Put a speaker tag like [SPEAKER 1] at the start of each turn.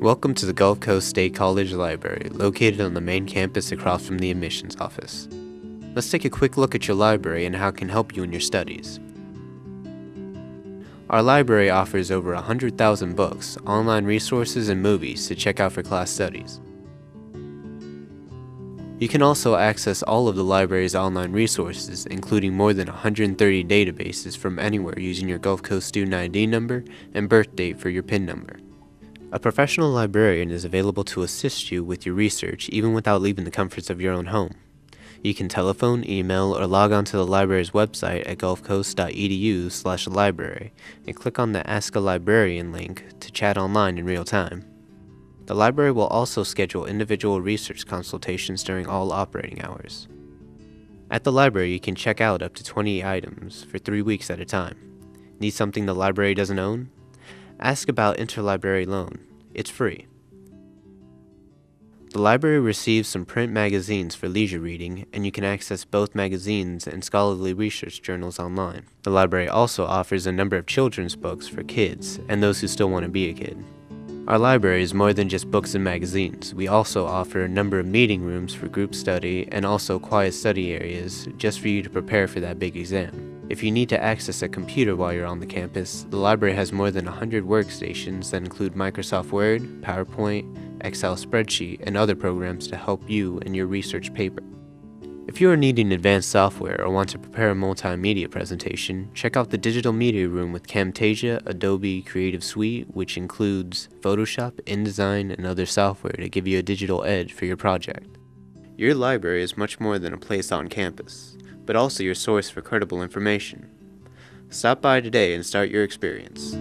[SPEAKER 1] Welcome to the Gulf Coast State College Library, located on the main campus across from the admissions office. Let's take a quick look at your library and how it can help you in your studies. Our library offers over 100,000 books, online resources, and movies to check out for class studies. You can also access all of the library's online resources, including more than 130 databases from anywhere using your Gulf Coast student ID number and birth date for your PIN number. A professional librarian is available to assist you with your research even without leaving the comforts of your own home. You can telephone, email, or log on to the library's website at gulfcoast.edu slash library and click on the Ask a Librarian link to chat online in real time. The library will also schedule individual research consultations during all operating hours. At the library, you can check out up to 20 items for three weeks at a time. Need something the library doesn't own? Ask about interlibrary loan. It's free. The library receives some print magazines for leisure reading, and you can access both magazines and scholarly research journals online. The library also offers a number of children's books for kids and those who still want to be a kid. Our library is more than just books and magazines. We also offer a number of meeting rooms for group study and also quiet study areas just for you to prepare for that big exam. If you need to access a computer while you're on the campus, the library has more than 100 workstations that include Microsoft Word, PowerPoint, Excel spreadsheet, and other programs to help you in your research paper. If you are needing advanced software or want to prepare a multimedia presentation, check out the Digital Media Room with Camtasia, Adobe Creative Suite, which includes Photoshop, InDesign, and other software to give you a digital edge for your project. Your library is much more than a place on campus, but also your source for credible information. Stop by today and start your experience.